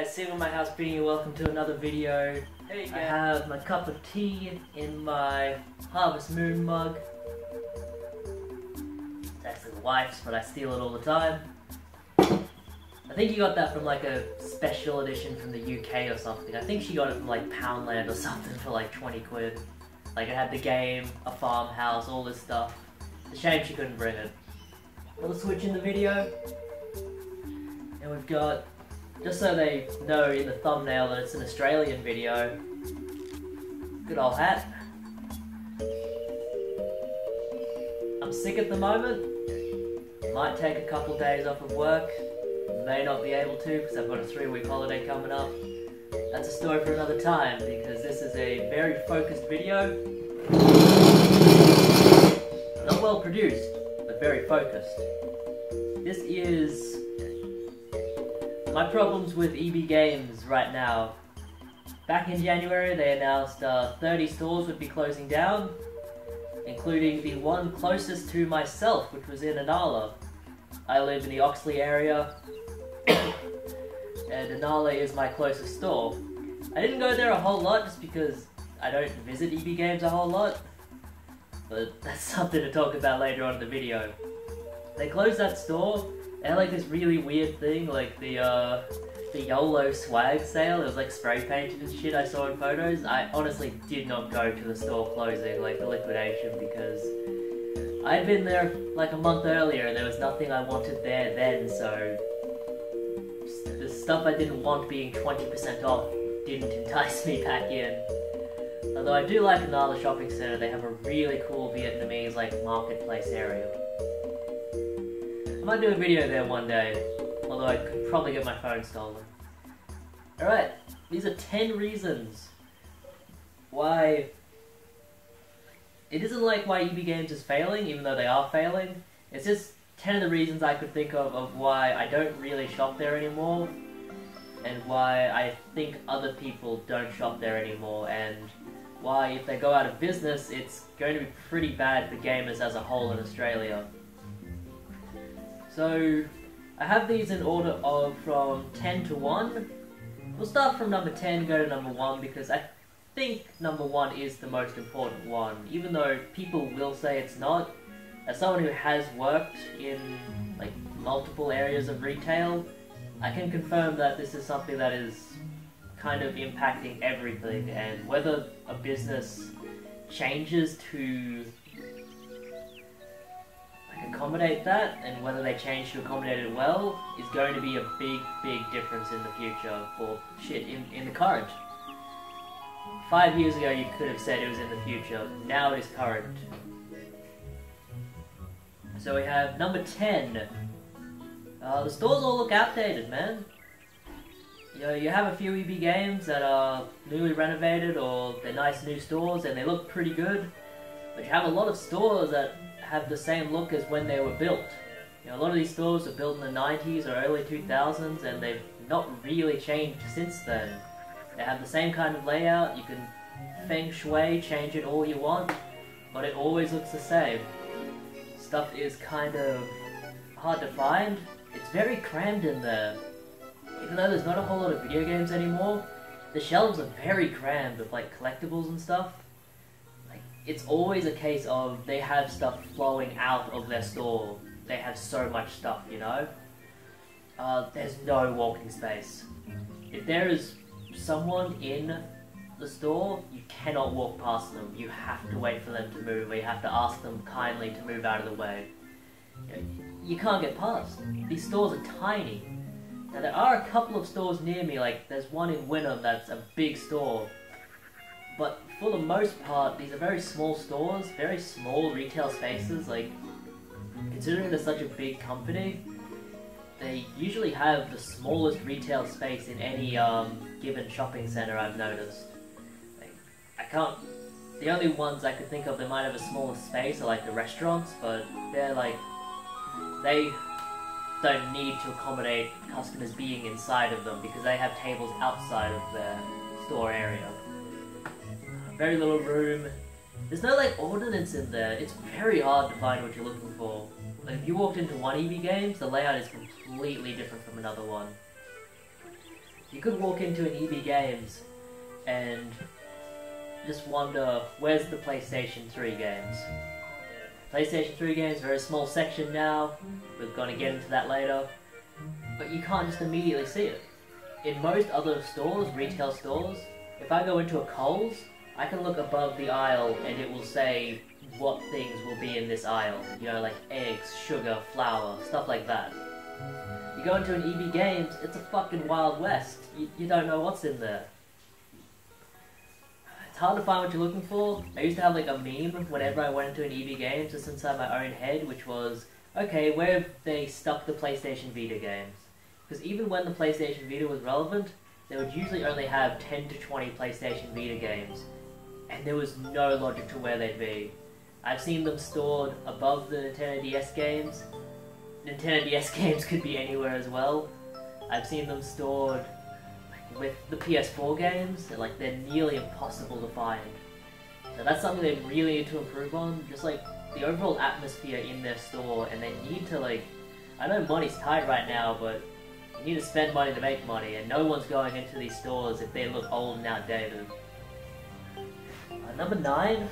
In my house bringing you welcome to another video. Hey I have my cup of tea in my Harvest Moon mug. It's actually the wife's, but I steal it all the time. I think you got that from like a special edition from the UK or something. I think she got it from like Poundland or something for like 20 quid. Like it had the game, a farmhouse, all this stuff. It's a shame she couldn't bring it. We'll switch in the video. And we've got, just so they know in the thumbnail that it's an Australian video, good old hat. I'm sick at the moment. Might take a couple days off of work. May not be able to because I've got a three week holiday coming up. That's a story for another time because this is a very focused video. Not well produced, but very focused. This is my problems with EB Games right now. Back in January, they announced uh, 30 stores would be closing down, including the one closest to myself, which was in Inala. I live in the Oxley area, and Inala is my closest store. I didn't go there a whole lot just because I don't visit EB Games a whole lot, but that's something to talk about later on in the video. They closed that store, they had like this really weird thing, like the uh, the YOLO swag sale, it was like spray painted and shit I saw in photos. I honestly did not go to the store closing, like the liquidation, because I'd been there like a month earlier and there was nothing I wanted there then, so the stuff I didn't want being 20% off didn't entice me back in. Although I do like Inala Shopping Center, they have a really cool Vietnamese like marketplace area. I might do a video there one day, although I could probably get my phone stolen. Alright, these are 10 reasons why it isn't like why EB Games is failing, even though they are failing. It's just 10 of the reasons I could think of of why I don't really shop there anymore, and why I think other people don't shop there anymore, and why if they go out of business, it's going to be pretty bad for gamers as a whole in Australia. So, I have these in order of from 10 to 1. We'll start from number 10, go to number 1, because I think number 1 is the most important one. Even though people will say it's not, as someone who has worked in like multiple areas of retail, I can confirm that this is something that is kind of impacting everything, and whether a business changes to accommodate that, and whether they change to accommodate it well, is going to be a big, big difference in the future for shit in, in the current. Five years ago, you could have said it was in the future. Now it is current. So we have number 10. Uh, the stores all look outdated, man. You know, you have a few EB games that are newly renovated or they're nice new stores and they look pretty good. But you have a lot of stores that have the same look as when they were built. You know, a lot of these stores were built in the 90s or early 2000s and they've not really changed since then. They have the same kind of layout, you can feng shui, change it all you want, but it always looks the same. Stuff is kind of hard to find. It's very crammed in there. Even though there's not a whole lot of video games anymore, the shelves are very crammed with like collectibles and stuff. It's always a case of they have stuff flowing out of their store. They have so much stuff, you know. Uh, there's no walking space. If there is someone in the store, you cannot walk past them. You have to wait for them to move, or you have to ask them kindly to move out of the way. You, you can't get past. These stores are tiny. Now there are a couple of stores near me, like there's one in Wynnum that's a big store. But for the most part, these are very small stores, very small retail spaces, like considering they're such a big company, they usually have the smallest retail space in any um, given shopping center I've noticed. Like, I can't. The only ones I could think of that might have a smaller space are like the restaurants, but they're like they don't need to accommodate customers being inside of them because they have tables outside of their store area. Very little room. There's no like ordinance in there. It's very hard to find what you're looking for. Like if you walked into one EB Games, the layout is completely different from another one. You could walk into an EB Games and just wonder where's the PlayStation 3 games. PlayStation 3 games, very small section now. We're to get into that later. But you can't just immediately see it. In most other stores, retail stores, if I go into a Coles, I can look above the aisle and it will say what things will be in this aisle. You know, like eggs, sugar, flour, stuff like that. You go into an EB Games, it's a fucking Wild West. You, you don't know what's in there. It's hard to find what you're looking for. I used to have like a meme whenever I went into an EB Games just inside my own head, which was, okay, where have they stuck the PlayStation Vita games? Because even when the PlayStation Vita was relevant, they would usually only have 10 to 20 PlayStation Vita games, and there was no logic to where they'd be. I've seen them stored above the Nintendo DS games. Nintendo DS games could be anywhere as well. I've seen them stored with the PS4 games, and like they're nearly impossible to find. So that's something they really need to improve on. Just like the overall atmosphere in their store, and they need to like. I know money's tight right now, but you need to spend money to make money, and no one's going into these stores if they look old and outdated. Number nine.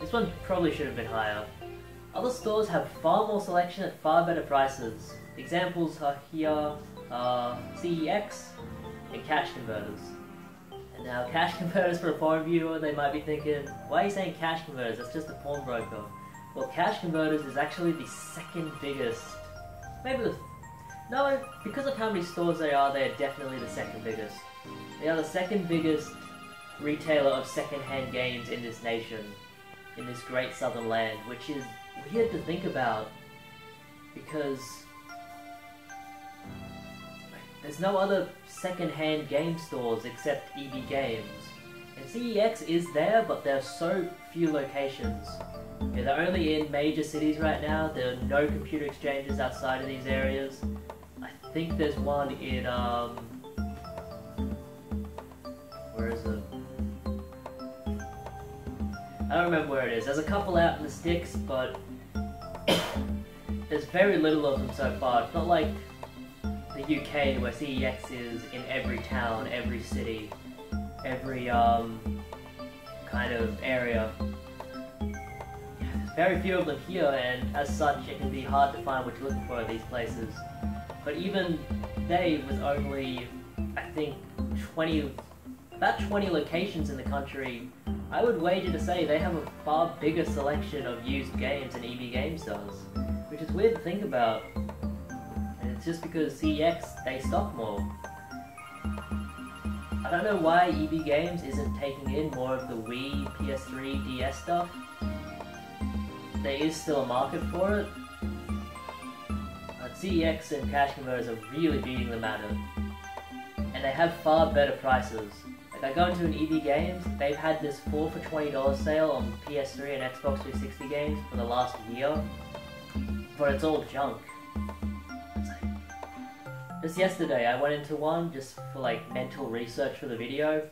This one probably should have been higher. Other stores have far more selection at far better prices. Examples are here, uh, CEX and Cash Converters. And now, Cash Converters for a foreign viewer, they might be thinking, why are you saying Cash Converters? That's just a pawnbroker. Well, Cash Converters is actually the second biggest, maybe the, no, because of how many stores they are, they are definitely the second biggest. They are the second biggest retailer of second-hand games in this nation, in this great southern land, which is weird to think about because there's no other second-hand game stores except EB Games. And CEX is there, but there are so few locations. Yeah, they're only in major cities right now. There are no computer exchanges outside of these areas. I think there's one in, um... Where is it? I don't remember where it is. There's a couple out in the sticks, but there's very little of them so far. It's not like the UK where CEX is in every town, every city, every um, kind of area. There's very few of them here, and as such, it can be hard to find what you're looking for at these places. But even they, with only, I think, 20, about 20 locations in the country, I would wager to say they have a far bigger selection of used games than EB Games does. Which is weird to think about. And it's just because CEX, they stock more. I don't know why EB Games isn't taking in more of the Wii, PS3, DS stuff. There is still a market for it. But CEX and Cash Converters are really beating them at it. And they have far better prices. Like I go into an EB Games, they've had this 4 for $20 sale on PS3 and Xbox 360 games for the last year but it's all junk. Just yesterday, I went into one just for like mental research for the video,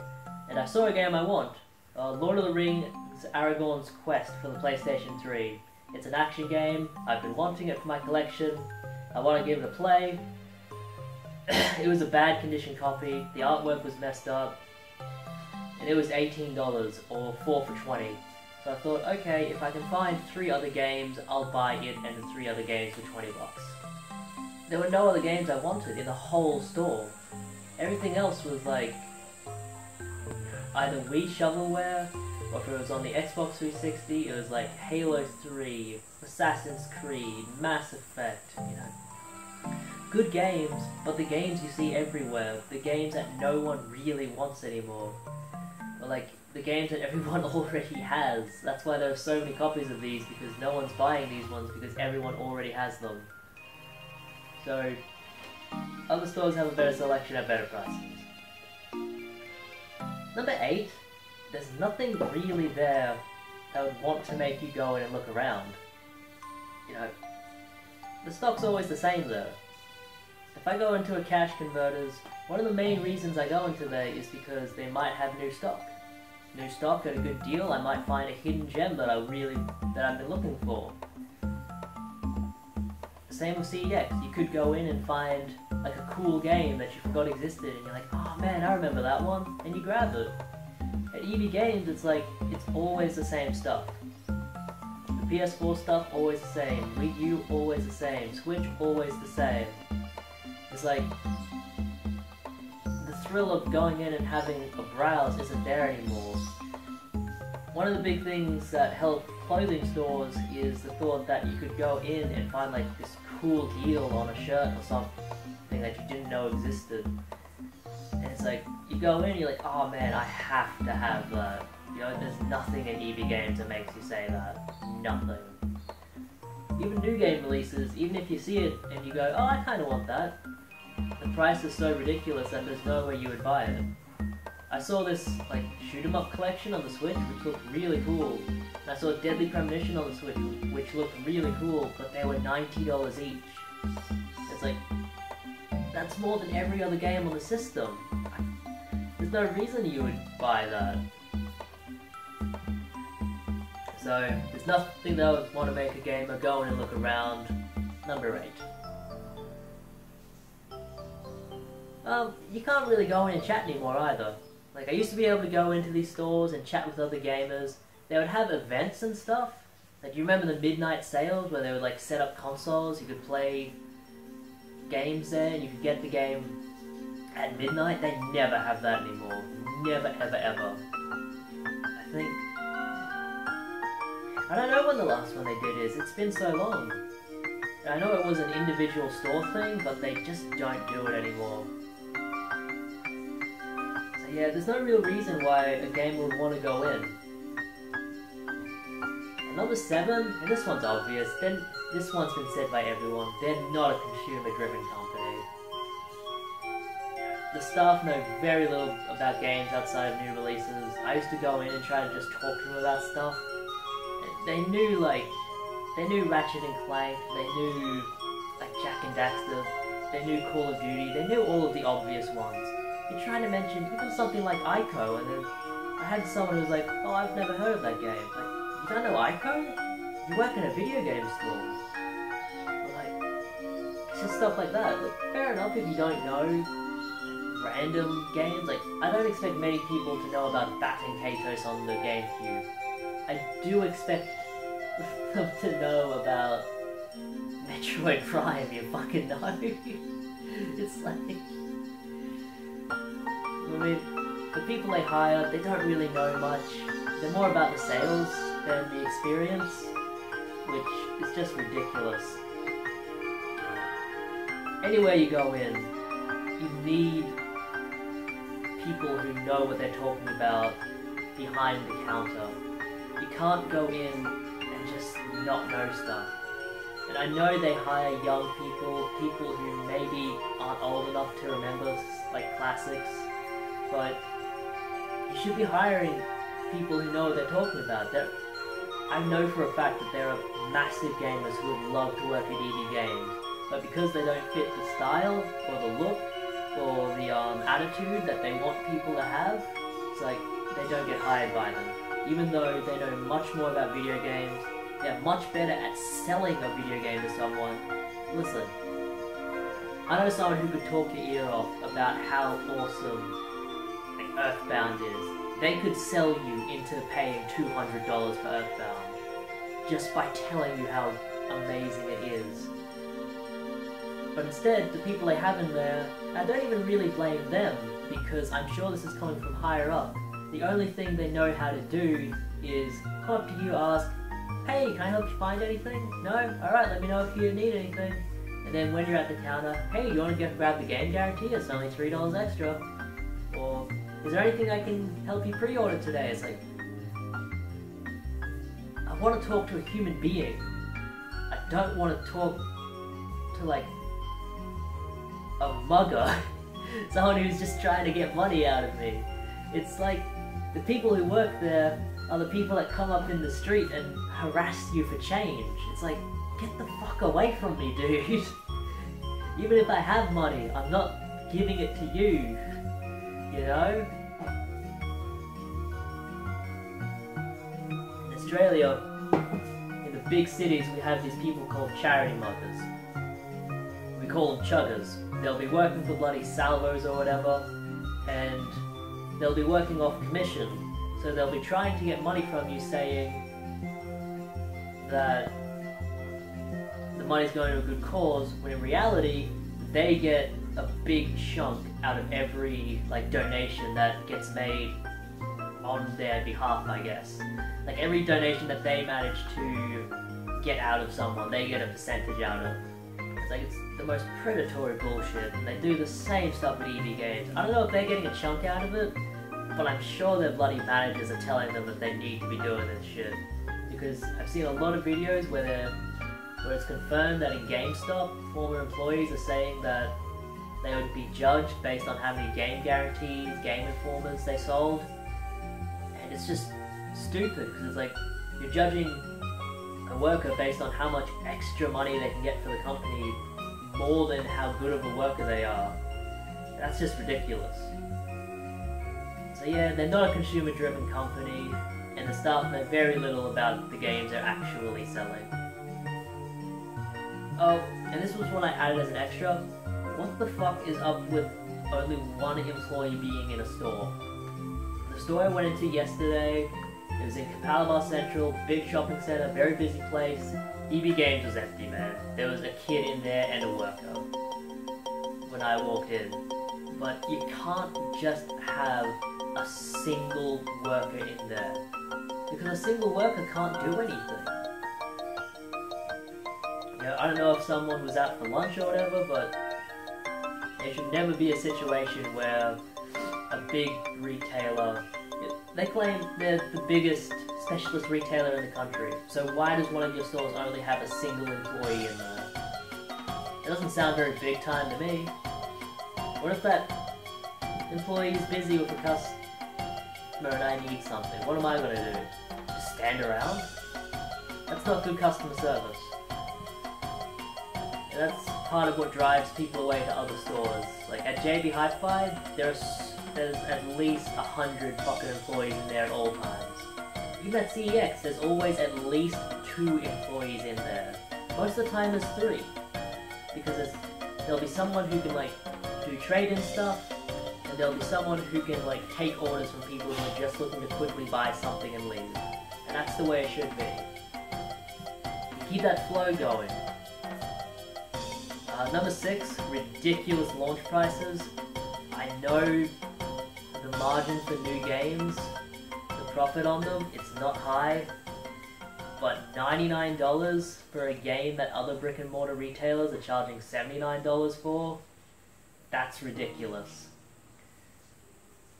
and I saw a game I want. Uh, Lord of the Rings Aragorn's Quest for the PlayStation 3. It's an action game, I've been wanting it for my collection, I want to give it a play. it was a bad condition copy, the artwork was messed up, and it was $18 or 4 for 20 so I thought, okay, if I can find three other games, I'll buy it and the three other games for 20 bucks. There were no other games I wanted in the whole store. Everything else was like either Wii shovelware, or if it was on the Xbox 360, it was like Halo 3, Assassin's Creed, Mass Effect, you know. Good games, but the games you see everywhere, the games that no one really wants anymore. Or like the games that everyone already has. That's why there are so many copies of these, because no one's buying these ones because everyone already has them. So, other stores have a better selection at better prices. Number 8, there's nothing really there that would want to make you go in and look around. You know, the stock's always the same though. If I go into a cash converters, one of the main reasons I go into there is because they might have new stock new stock at a good deal, I might find a hidden gem that I really that I've been looking for. Same with CEX. You could go in and find like a cool game that you forgot existed, and you're like, oh man, I remember that one, and you grab it. At EB Games, it's like it's always the same stuff. The PS4 stuff always the same, Wii U always the same, Switch always the same. It's like the thrill of going in and having a browse isn't there anymore. One of the big things that helped clothing stores is the thought that you could go in and find like this cool deal on a shirt or something that you didn't know existed. And it's like, you go in, and you're like, oh man, I have to have that. You know, there's nothing in EB Games that makes you say that. Nothing. Even new game releases, even if you see it and you go, oh, I kind of want that, the price is so ridiculous that there's no way you would buy it. I saw this like shoot 'em up collection on the Switch, which looked really cool. And I saw Deadly Premonition on the Switch, which looked really cool, but they were ninety dollars each. It's like that's more than every other game on the system. There's no reason you would buy that. So there's nothing that would want to make a gamer go and look around. Number eight. Um, you can't really go in and chat anymore either. Like, I used to be able to go into these stores and chat with other gamers. They would have events and stuff. Like, you remember the midnight sales where they would, like, set up consoles, you could play games there, and you could get the game at midnight? They never have that anymore. Never, ever, ever. I think... I don't know when the last one they did is. It's been so long. I know it was an individual store thing, but they just don't do it anymore. Yeah, there's no real reason why a game would want to go in. Number seven, and this one's obvious, then this one's been said by everyone, they're not a consumer-driven company. The staff know very little about games outside of new releases. I used to go in and try to just talk to them about stuff. They knew, like, they knew Ratchet and Clank, they knew, like, Jak and Daxter, they knew Call of Duty, they knew all of the obvious ones you're trying to mention even something like Ico, and then I had someone who was like, oh, I've never heard of that game. Like, you don't know Ico? You work in a video game store. like, it's just stuff like that. Like, fair enough if you don't know random games. Like, I don't expect many people to know about Baten Kaitos on the GameCube. I do expect them to know about Metroid Prime, you fucking know. it's like... I mean, the people they hire, they don't really know much. They're more about the sales than the experience, which is just ridiculous. Anywhere you go in, you need people who know what they're talking about behind the counter. You can't go in and just not know stuff. And I know they hire young people, people who maybe aren't old enough to remember like classics, but you should be hiring people who know what they're talking about. They're, I know for a fact that there are massive gamers who would love to work at EB Games, but because they don't fit the style, or the look, or the um, attitude that they want people to have, it's like they don't get hired by them. Even though they know much more about video games, they're much better at selling a video game to someone. Listen, I know someone who could talk your ear off about how awesome Earthbound is. They could sell you into paying $200 for Earthbound just by telling you how amazing it is. But instead, the people they have in there, I don't even really blame them because I'm sure this is coming from higher up. The only thing they know how to do is come up to you, ask, hey, can I help you find anything? No? Alright, let me know if you need anything. And then when you're at the counter, hey, you want to grab the game guarantee? It's only $3 extra. Or is there anything I can help you pre-order today? It's like, I want to talk to a human being. I don't want to talk to like a mugger, someone who's just trying to get money out of me. It's like the people who work there are the people that come up in the street and harass you for change. It's like, get the fuck away from me, dude. Even if I have money, I'm not giving it to you you know? In Australia, in the big cities, we have these people called charity muggers. We call them chuggers. they'll be working for bloody salvos or whatever, and they'll be working off commission. So they'll be trying to get money from you saying that the money's going to a good cause, when in reality, they get a big chunk out of every like donation that gets made on their behalf, I guess. Like every donation that they manage to get out of someone, they get a percentage out of. It's like it's the most predatory bullshit, and they do the same stuff with EB games. I don't know if they're getting a chunk out of it, but I'm sure their bloody managers are telling them that they need to be doing this shit. Because I've seen a lot of videos where where it's confirmed that in GameStop, former employees are saying that they would be judged based on how many game guarantees, game informers they sold. And it's just stupid because it's like you're judging a worker based on how much extra money they can get for the company more than how good of a worker they are. That's just ridiculous. So yeah, they're not a consumer driven company and the staff know very little about the games they're actually selling. Oh, and this was one I added as an extra. What the fuck is up with only one employee being in a store? The store I went into yesterday, it was in Capalaba Central, big shopping center, very busy place. EB Games was empty, man. There was a kid in there and a worker when I walked in. But you can't just have a single worker in there. Because a single worker can't do anything. You know, I don't know if someone was out for lunch or whatever, but there should never be a situation where a big retailer, they claim they're the biggest specialist retailer in the country, so why does one of your stores only have a single employee in there? It doesn't sound very big time to me. What if that employee is busy with a customer and I need something? What am I gonna do? Just stand around? That's not good customer service. And that's part of what drives people away to other stores. Like at JB Hi-Fi, there's there's at least a hundred fucking employees in there at all times. Even at CEX, there's always at least two employees in there. Most of the time there's three. Because there'll be someone who can like do trade-in stuff, and there'll be someone who can like take orders from people who are just looking to quickly buy something and leave. And that's the way it should be. Keep that flow going. Uh, number six, ridiculous launch prices. I know the margin for new games, the profit on them, it's not high, but $99 for a game that other brick and mortar retailers are charging $79 for, that's ridiculous.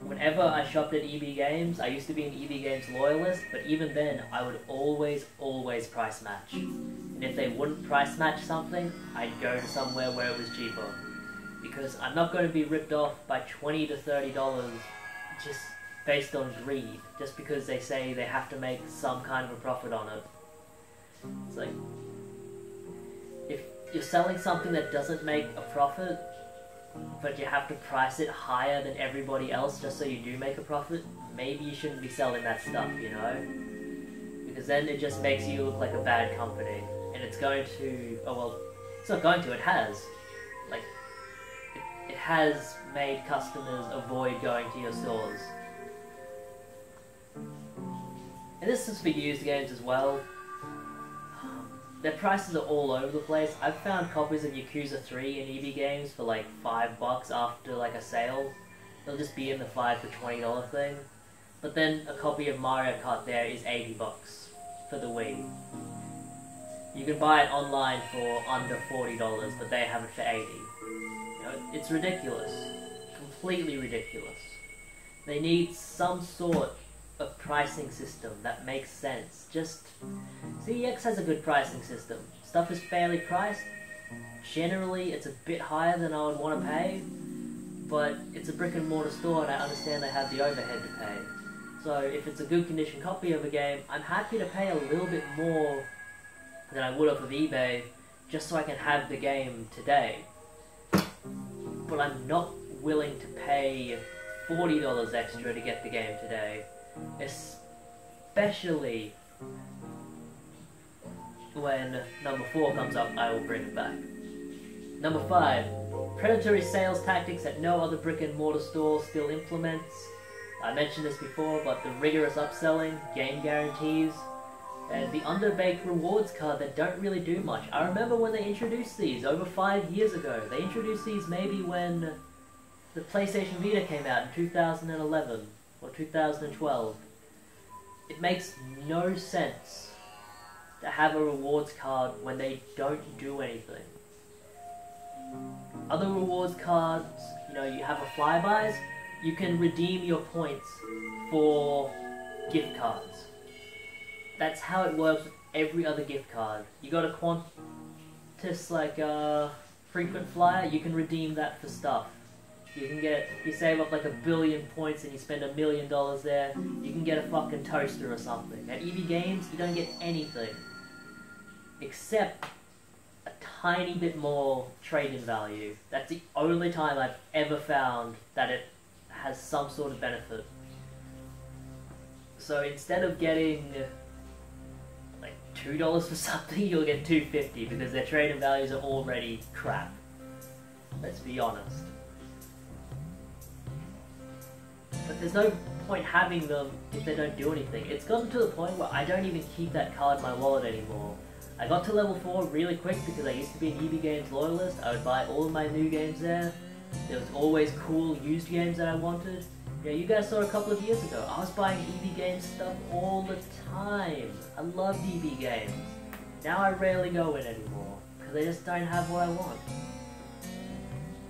Whenever I shopped at EB Games, I used to be an EB Games loyalist, but even then, I would always, always price match. And if they wouldn't price match something, I'd go to somewhere where it was cheaper. Because I'm not going to be ripped off by 20 to $30 just based on greed, just because they say they have to make some kind of a profit on it. It's like, if you're selling something that doesn't make a profit, but you have to price it higher than everybody else just so you do make a profit, maybe you shouldn't be selling that stuff, you know? Because then it just makes you look like a bad company. And it's going to, oh well, it's not going to, it has. Like, it, it has made customers avoid going to your stores. And this is for used games as well. Their prices are all over the place. I've found copies of Yakuza 3 in EB Games for like 5 bucks after like a sale. They'll just be in the 5 for $20 thing. But then a copy of Mario Kart there is 80 bucks for the Wii. You can buy it online for under $40, but they have it for 80 you know, It's ridiculous. Completely ridiculous. They need some sort a pricing system that makes sense. Just CEX has a good pricing system. Stuff is fairly priced. Generally, it's a bit higher than I would want to pay, but it's a brick and mortar store, and I understand they have the overhead to pay. So if it's a good condition copy of a game, I'm happy to pay a little bit more than I would off of eBay, just so I can have the game today. But I'm not willing to pay $40 extra to get the game today. Especially when number 4 comes up, I will bring it back. Number 5, predatory sales tactics that no other brick and mortar store still implements. I mentioned this before, but the rigorous upselling, game guarantees, and the underbaked rewards card that don't really do much. I remember when they introduced these over five years ago. They introduced these maybe when the PlayStation Vita came out in 2011 or 2012. It makes no sense to have a rewards card when they don't do anything. Other rewards cards, you know, you have a Flybuys, you can redeem your points for gift cards. That's how it works with every other gift card. You got a Qantas like a uh, frequent flyer, you can redeem that for stuff. You can get, you save up like a billion points and you spend a million dollars there, you can get a fucking toaster or something. At EB Games, you don't get anything. Except a tiny bit more trade-in value. That's the only time I've ever found that it has some sort of benefit. So instead of getting like two dollars for something, you'll get two fifty because their trade-in values are already crap. Let's be honest. But there's no point having them if they don't do anything. It's gotten to the point where I don't even keep that card in my wallet anymore. I got to level 4 really quick because I used to be an EB Games loyalist. I would buy all of my new games there. There was always cool used games that I wanted. Yeah, you guys saw a couple of years ago. I was buying EB Games stuff all the time. I loved EB Games. Now I rarely go in anymore because I just don't have what I want.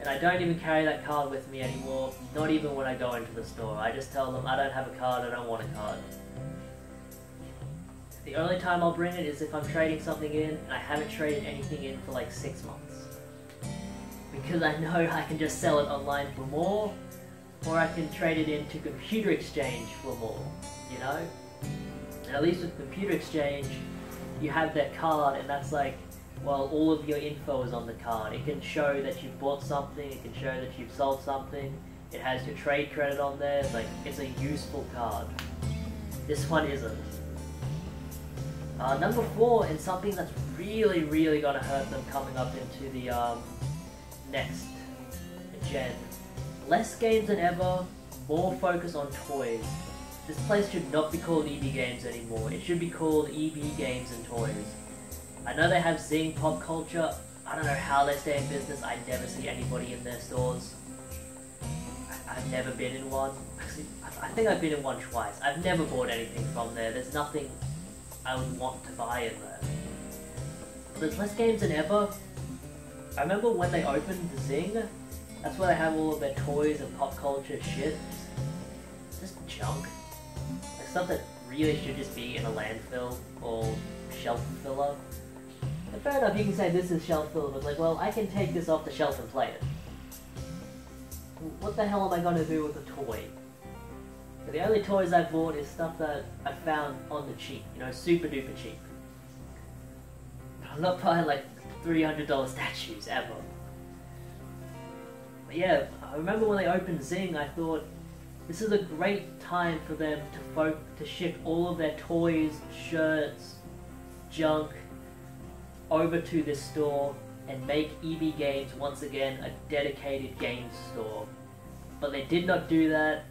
And I don't even carry that card with me anymore, not even when I go into the store. I just tell them I don't have a card, I don't want a card. The only time I'll bring it is if I'm trading something in and I haven't traded anything in for like six months. Because I know I can just sell it online for more, or I can trade it into computer exchange for more, you know? And at least with computer exchange, you have that card and that's like well, all of your info is on the card. It can show that you've bought something, it can show that you've sold something, it has your trade credit on there, it's like, it's a useful card. This one isn't. Uh, number four, and something that's really, really gonna hurt them coming up into the um, next gen. Less games than ever, more focus on toys. This place should not be called EB Games anymore. It should be called EB Games and Toys. I know they have Zing Pop Culture. I don't know how they stay in business. I never see anybody in their stores. I, have never been in one. Actually, I think I've been in one twice. I've never bought anything from there. There's nothing I would want to buy in there. There's less games than ever. I remember when they opened the Zing, that's where they have all of their toys and pop culture shit. Just junk. Like stuff that really should just be in a landfill or shelf filler. And fair enough, you can say this is shelf filler, but like, well, I can take this off the shelf and play it. What the hell am I going to do with a toy? the only toys I've bought is stuff that I found on the cheap, you know, super duper cheap. But I'm not buying like $300 statues, ever. But yeah, I remember when they opened Zing, I thought, this is a great time for them to folk to ship all of their toys, shirts, junk, over to this store and make EB Games once again a dedicated games store. But they did not do that.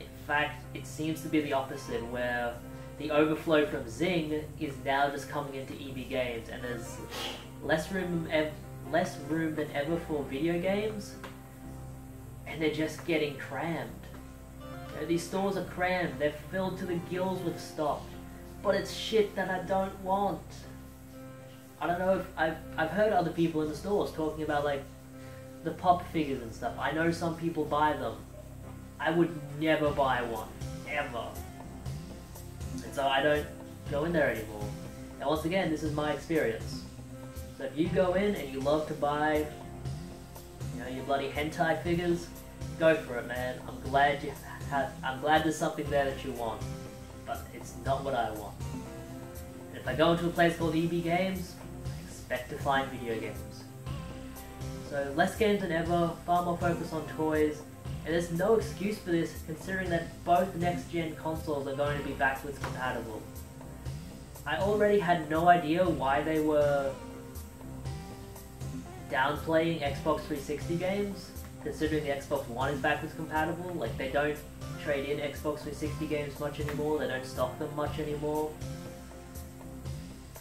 In fact, it seems to be the opposite, where the overflow from Zing is now just coming into EB Games, and there's less room, less room than ever for video games, and they're just getting crammed. You know, these stores are crammed, they're filled to the gills with stock, but it's shit that I don't want. I don't know if I've I've heard other people in the stores talking about like the pop figures and stuff. I know some people buy them. I would never buy one, ever. And so I don't go in there anymore. And once again, this is my experience. So if you go in and you love to buy, you know, your bloody hentai figures, go for it, man. I'm glad you have. I'm glad there's something there that you want, but it's not what I want. If I go into a place called EB Games, expect to find video games. So less games than ever, far more focus on toys, and there's no excuse for this considering that both next-gen consoles are going to be backwards compatible. I already had no idea why they were downplaying Xbox 360 games, considering the Xbox One is backwards compatible. Like they don't trade in Xbox 360 games much anymore. They don't stock them much anymore.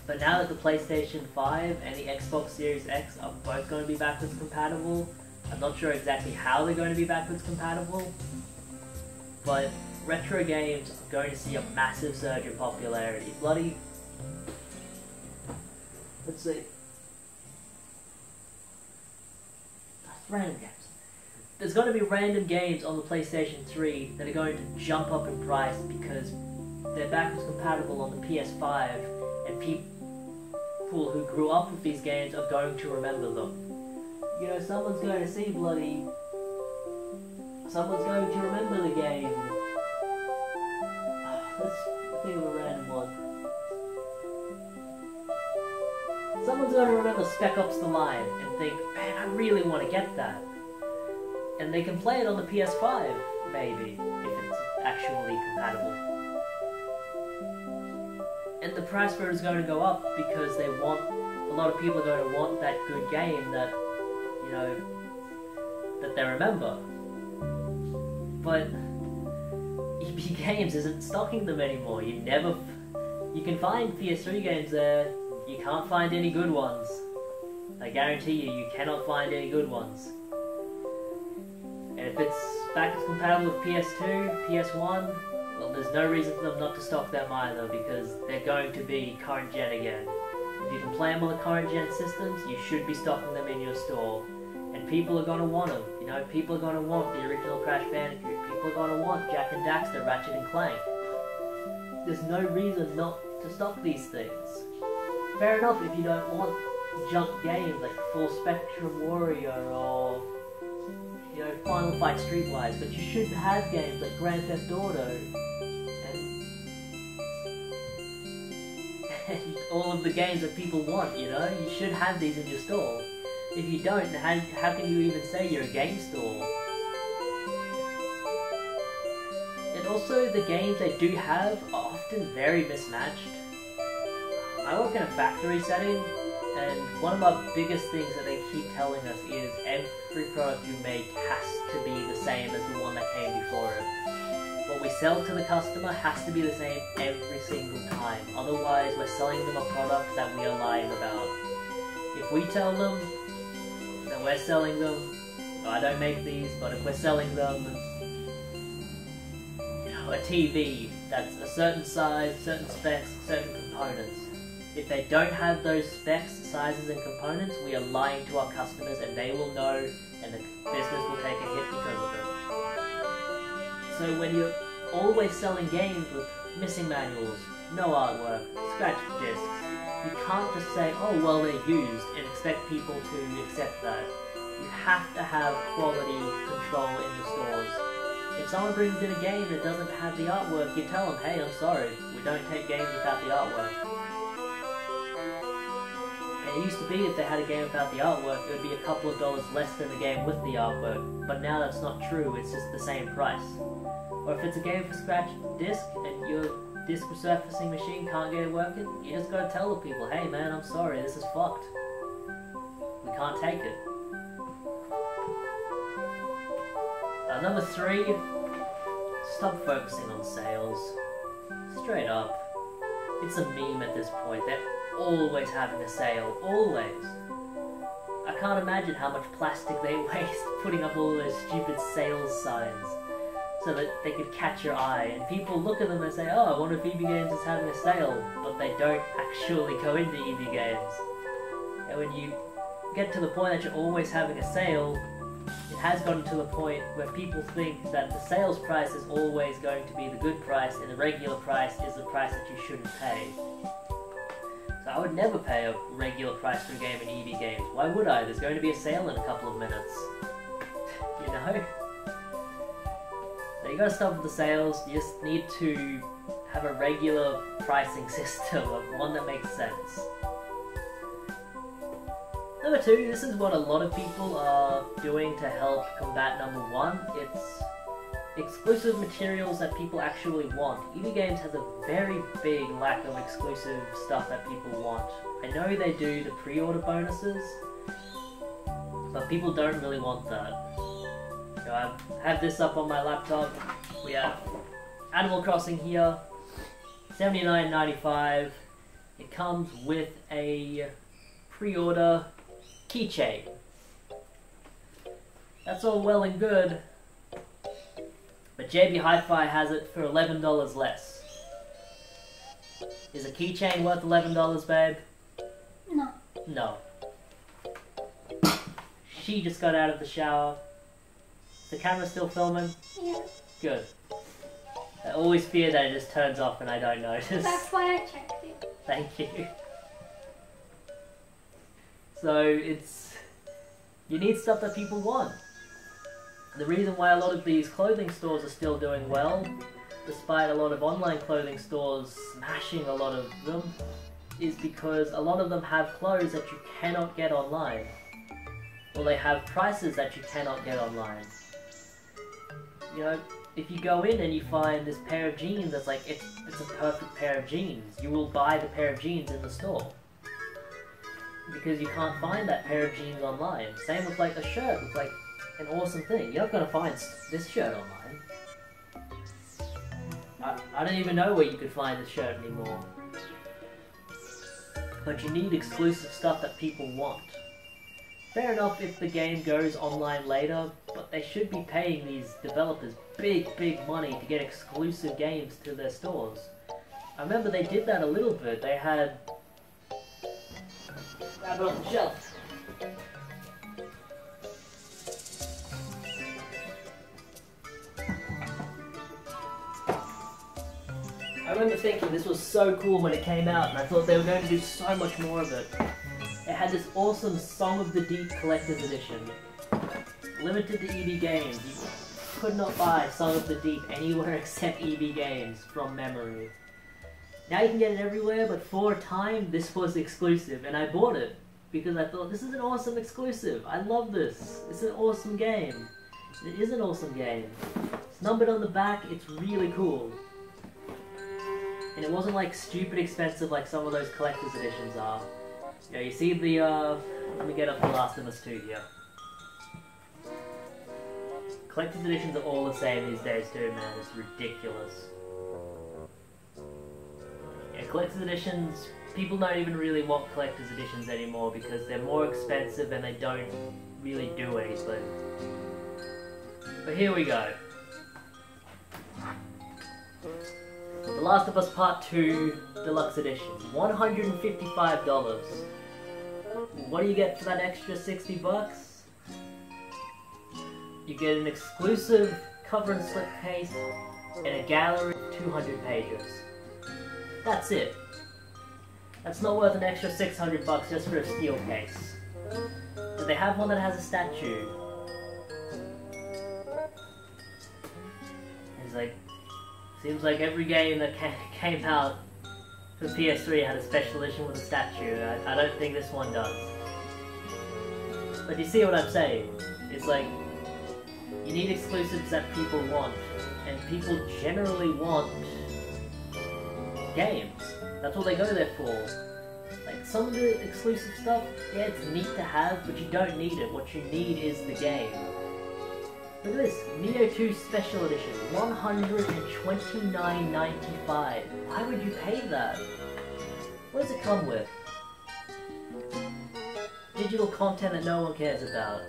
But now that the PlayStation 5 and the Xbox Series X are both going to be backwards compatible, I'm not sure exactly how they're going to be backwards compatible, but retro games are going to see a massive surge in popularity. Bloody... Let's see. Random games. There's going to be random games on the PlayStation 3 that are going to jump up in price because they're backwards compatible on the PS5 and people who grew up with these games are going to remember them. You know, someone's going to see bloody... Someone's going to remember the game. Ah, let's think of a random one. Someone's going to remember Spec Ops The Line and think, man, I really want to get that. And they can play it on the PS5, maybe, if it's actually compatible. And the price for it is going to go up because they want, a lot of people are going to want that good game that, you know, that they remember. But EB Games isn't stocking them anymore. You never, you can find PS3 games there, you can't find any good ones. I guarantee you, you cannot find any good ones. And if it's backwards compatible with PS2, PS1, well, there's no reason for them not to stock them either, because they're going to be current gen again. If you can play them on the current gen systems, you should be stocking them in your store. And people are going to want them. You know, people are going to want the original Crash Bandicoot. People are going to want Jak and Daxter, Ratchet and Clank. There's no reason not to stock these things. Fair enough if you don't want junk games like Full Spectrum Warrior or you know Final Fight Streetwise, but you should have games like Grand Theft Auto all of the games that people want. You know, you should have these in your store. If you don't, how, how can you even say you're a game store? And also, the games they do have are often very mismatched. I work in a factory setting, and one of the biggest things that they keep telling us is every product you make has to be the same as the one that came before it. We sell to the customer has to be the same every single time, otherwise we're selling them a product that we are lying about. If we tell them that we're selling them, I don't make these, but if we're selling them, you know, a TV that's a certain size, certain specs, certain components, if they don't have those specs, sizes, and components, we are lying to our customers and they will know and the business will take a hit because of it. So when you're always selling games with missing manuals, no artwork, scratched discs, you can't just say, oh well they're used and expect people to accept that. You have to have quality control in the stores. If someone brings in a game that doesn't have the artwork, you tell them, hey, I'm sorry, we don't take games without the artwork. It used to be if they had a game without the artwork, it would be a couple of dollars less than the game with the artwork, but now that's not true, it's just the same price. Or if it's a game for scratch disc and your disc resurfacing machine can't get it working, you just gotta tell the people, hey man, I'm sorry, this is fucked. We can't take it. Number three, stop focusing on sales. Straight up. It's a meme at this point. They're always having a sale. Always. I can't imagine how much plastic they waste putting up all those stupid sales signs so that they could catch your eye. And people look at them and say, oh, I wonder if EB Games is having a sale, but they don't actually go into EB Games. And when you get to the point that you're always having a sale, it has gotten to the point where people think that the sales price is always going to be the good price and the regular price is the price that you shouldn't pay. So I would never pay a regular price for a game in EB Games. Why would I? There's going to be a sale in a couple of minutes. you know? So you gotta stop with the sales, you just need to have a regular pricing system, one that makes sense. Number two, this is what a lot of people are doing to help combat number one. It's exclusive materials that people actually want. EB Games has a very big lack of exclusive stuff that people want. I know they do the pre-order bonuses, But people don't really want that. So I have this up on my laptop. We have Animal Crossing here, seventy-nine ninety-five. It comes with a pre-order keychain. That's all well and good, but JB Hi-Fi has it for eleven dollars less. Is a keychain worth eleven dollars, babe? No. No. She just got out of the shower. The camera still filming? Yeah. Good. I always fear that it just turns off and I don't notice. That's why I checked it. Thank you. So it's you need stuff that people want. The reason why a lot of these clothing stores are still doing well, despite a lot of online clothing stores smashing a lot of them, is because a lot of them have clothes that you cannot get online. Or they have prices that you cannot get online. You know, if you go in and you find this pair of jeans that's like it's it's a perfect pair of jeans, you will buy the pair of jeans in the store. Because you can't find that pair of jeans online. Same with like a shirt, with like an awesome thing. You're not gonna find this shirt online. I, I don't even know where you could find this shirt anymore. But you need exclusive stuff that people want. Fair enough if the game goes online later, but they should be paying these developers big, big money to get exclusive games to their stores. I remember they did that a little bit. They had. Grab it off the shelf. I remember thinking this was so cool when it came out, and I thought they were going to do so much more of it. It had this awesome Song of the Deep Collector's Edition. Limited to EB Games. You could not buy Song of the Deep anywhere except EB Games from memory. Now you can get it everywhere, but for a time this was exclusive, and I bought it because I thought this is an awesome exclusive. I love this. It's an awesome game. It is an awesome game. It's numbered on the back. It's really cool. And it wasn't like stupid expensive like some of those collector's editions are. Yeah, you see the, uh, let me get up the Last of Us 2 here. Collector's editions are all the same these days too, man. It's ridiculous. Yeah, collector's editions, people don't even really want collector's editions anymore because they're more expensive and they don't really do anything. But here we go. The Last of Us Part 2 Deluxe Edition. $155. What do you get for that extra 60 bucks? You get an exclusive cover and slip case and a gallery of 200 pages. That's it. That's not worth an extra 600 bucks just for a steel case. Do they have one that has a statue? It's like, seems like every game that ca- came out for PS3 had a special edition with a statue. I, I don't think this one does. But you see what I'm saying? It's like, you need exclusives that people want, and people generally want games. That's what they go there for. Like, some of the exclusive stuff, yeah, it's neat to have, but you don't need it. What you need is the game. Look at this, Nioh 2 Special Edition, $129.95. Why would you pay that? What does it come with? Digital content that no one cares about.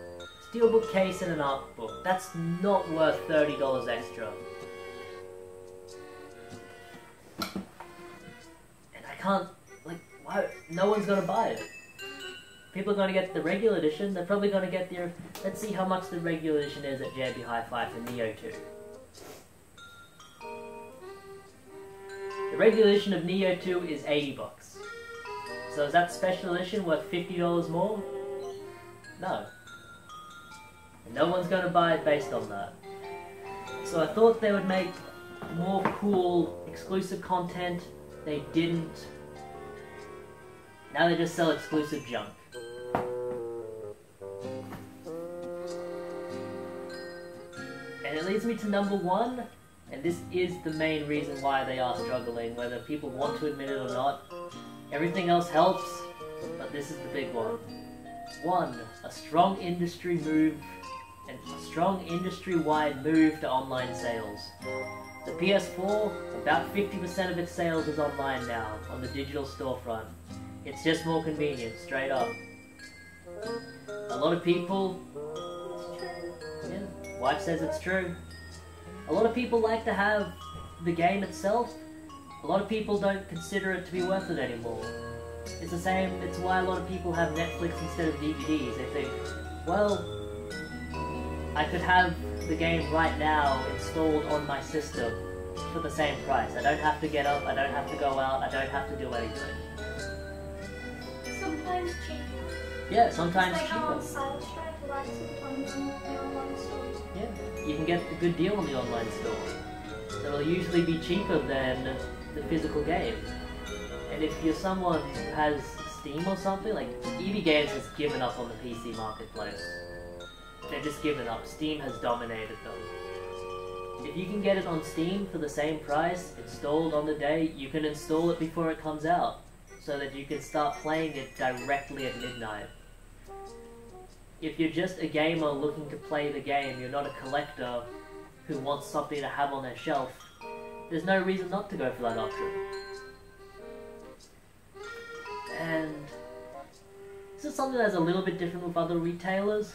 Steelbook case and an art book. That's not worth $30 extra. And I can't, like, why? No one's gonna buy it. People are going to get the regular edition. They're probably going to get the... Let's see how much the regular edition is at JB Hi-Fi for Nioh 2. The regular edition of Nioh 2 is 80 bucks. So is that special edition worth $50 more? No. No one's going to buy it based on that. So I thought they would make more cool exclusive content. They didn't. Now they just sell exclusive junk. And it leads me to number one, and this is the main reason why they are struggling, whether people want to admit it or not. Everything else helps, but this is the big one. One, a strong industry move and a strong industry-wide move to online sales. The PS4, about 50% of its sales is online now, on the digital storefront. It's just more convenient, straight up. A lot of people, wife says it's true. A lot of people like to have the game itself. A lot of people don't consider it to be worth it anymore. It's the same, it's why a lot of people have Netflix instead of DVDs. They think, well, I could have the game right now installed on my system for the same price. I don't have to get up, I don't have to go out, I don't have to do anything. Sometimes. Yeah, sometimes like cheaper. on sale strike, like sometimes on the online. Yeah, you can get a good deal on the online store. It'll usually be cheaper than the physical game. And if you're someone who has Steam or something, like EB Games has given up on the PC marketplace. They've just given up. Steam has dominated them. If you can get it on Steam for the same price, installed on the day, you can install it before it comes out, so that you can start playing it directly at midnight if you're just a gamer looking to play the game, you're not a collector who wants something to have on their shelf, there's no reason not to go for that option. And this is something that's a little bit different with other retailers,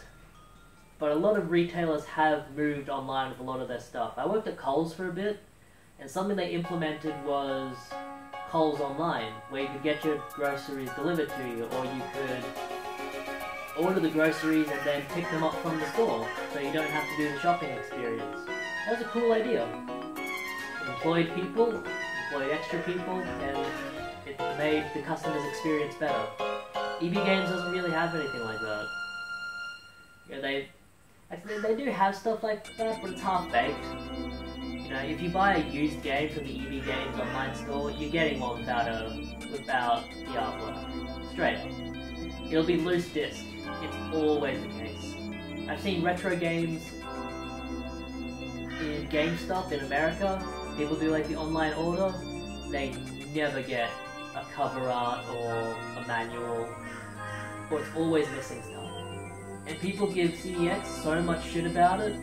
but a lot of retailers have moved online with a lot of their stuff. I worked at Coles for a bit, and something they implemented was Coles Online, where you could get your groceries delivered to you, or you could order the groceries and then pick them up from the store, so you don't have to do the shopping experience. That was a cool idea. Employed people, employed extra people, and it made the customer's experience better. EB Games doesn't really have anything like that. Yeah, they actually they do have stuff like that, but it's half baked. You know, if you buy a used game from the EB Games online store, you're getting one without a without the artwork. Straight up. It'll be loose disc. It's always the case. I've seen retro games in GameStop in America. People do like the online order. They never get a cover art or a manual, or it's always missing stuff. And people give CEX so much shit about it.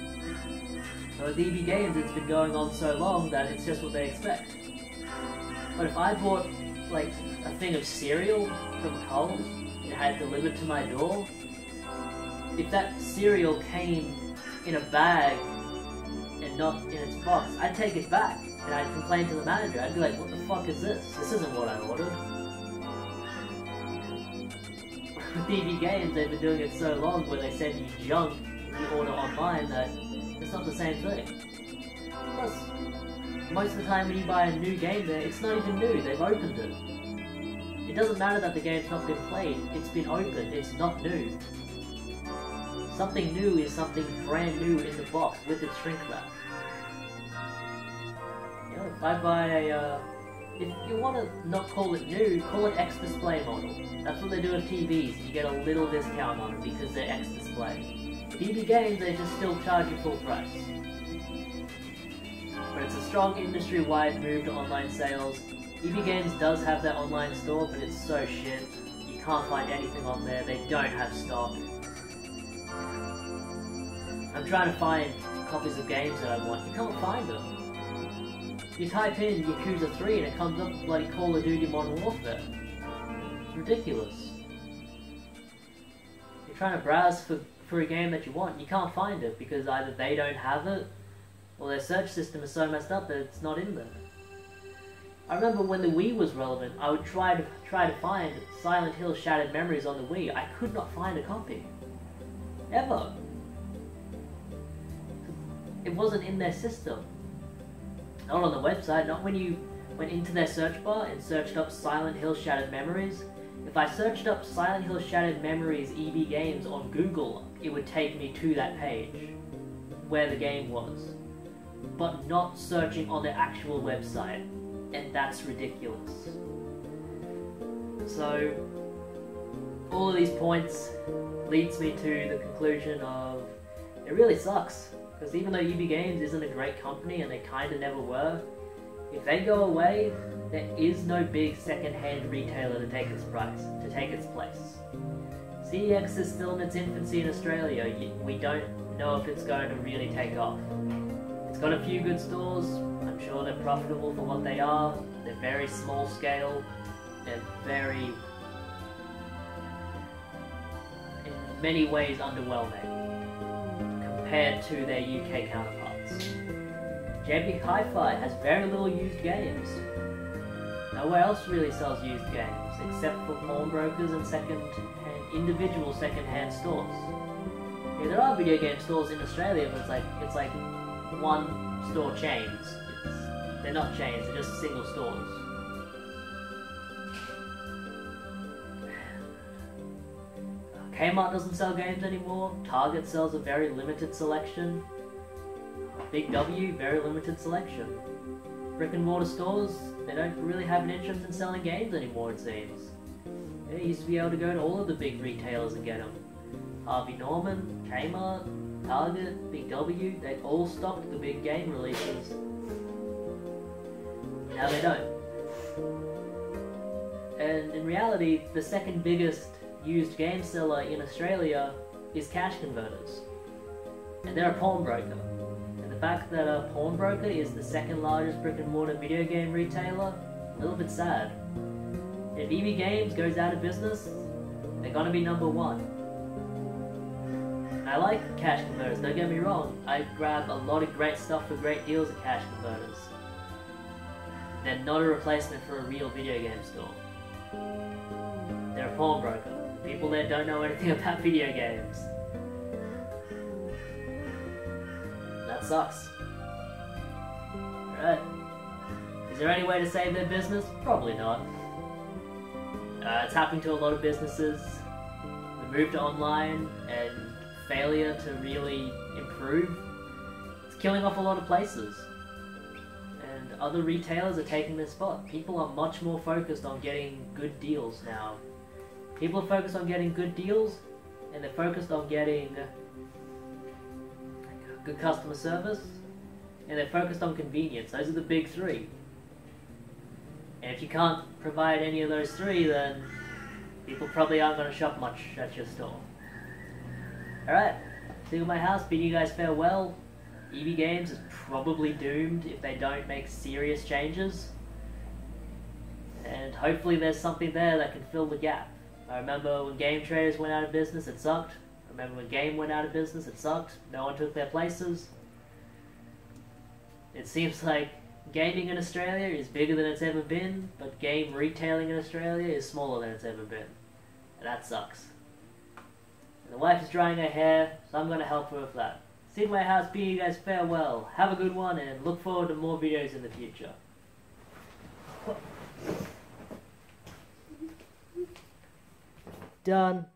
So with EB Games, it's been going on so long that it's just what they expect. But if I bought like a thing of cereal from Coles and had delivered to my door, if that cereal came in a bag and not in its box, I'd take it back and I'd complain to the manager. I'd be like, what the fuck is this? This isn't what I ordered. With EB Games, they've been doing it so long where they send you junk if you order online that it's not the same thing. Plus, most of the time when you buy a new game there, it's not even new, they've opened it. It doesn't matter that the game's not been played, it's been opened, it's not new. Something new is something brand new in the box with its shrink wrap. You know, if I buy a, uh, if you want to not call it new, call it X display model. That's what they do with TVs. You get a little discount on it because they're X display. EB games, they just still charge you full price. But it's a strong industry-wide move to online sales. EB Games does have their online store, but it's so shit. You can't find anything on there. They don't have stock. I'm trying to find copies of games that I want. You can't find them. You type in Yakuza 3 and it comes up with bloody Call of Duty Modern Warfare. It's ridiculous. You're trying to browse for, for a game that you want, you can't find it because either they don't have it, or their search system is so messed up that it's not in there. I remember when the Wii was relevant, I would try to try to find Silent Hill Shattered Memories on the Wii. I could not find a copy. Ever. It wasn't in their system. Not on the website, not when you went into their search bar and searched up Silent Hill Shattered Memories. If I searched up Silent Hill Shattered Memories EB Games on Google, it would take me to that page where the game was. But not searching on the actual website. And that's ridiculous. So, all of these points leads me to the conclusion of it really sucks. Because even though EB Games isn't a great company and they kinda never were, if they go away, there is no big second-hand retailer to take its price, to take its place. CEX is still in its infancy in Australia. We don't know if it's going to really take off. It's got a few good stores. I'm sure they're profitable for what they are. They're very small scale. They're very, in many ways, underwhelming compared to their UK counterparts. JB Hi-Fi has very little used games. Nowhere else really sells used games, except for pawnbrokers and second-hand, individual second-hand stores. Yeah, there are video game stores in Australia, but it's like it's like one store chains. It's, they're not chains; they're just single stores. Kmart doesn't sell games anymore. Target sells a very limited selection. Big W, very limited selection. Brick and mortar stores, they don't really have an interest in selling games anymore, it seems. You used to be able to go to all of the big retailers and get them. Harvey Norman, Kmart, Target, Big W, they all stopped the big game releases. Now they don't. And in reality, the second biggest used game seller in Australia is Cash Converters. And they're a pawnbroker. And the fact that a pawnbroker is the second largest brick and mortar video game retailer, a little bit sad. If EB Games goes out of business, they're gonna be number one. I like Cash Converters, don't get me wrong. I grab a lot of great stuff for great deals at Cash Converters. They're not a replacement for a real video game store. They're a pawnbroker. People there don't know anything about video games. That sucks. Right. Is there any way to save their business? Probably not. Uh, it's happening to a lot of businesses. The moved online and failure to really improve. It's killing off a lot of places. And other retailers are taking their spot. People are much more focused on getting good deals now. People are focused on getting good deals, and they're focused on getting good customer service, and they're focused on convenience. Those are the big three. And if you can't provide any of those three, then people probably aren't going to shop much at your store. Alright, Sega of My House, bidding you guys farewell. EB Games is probably doomed if they don't make serious changes. And hopefully there's something there that can fill the gap. I remember when Game Traders went out of business, it sucked. I remember when Game went out of business, it sucked. No one took their places. It seems like gaming in Australia is bigger than it's ever been, but game retailing in Australia is smaller than it's ever been. And that sucks. And the wife is drying her hair, so I'm going to help her with that. See my house, bidding you guys farewell. Have a good one, and look forward to more videos in the future. Done.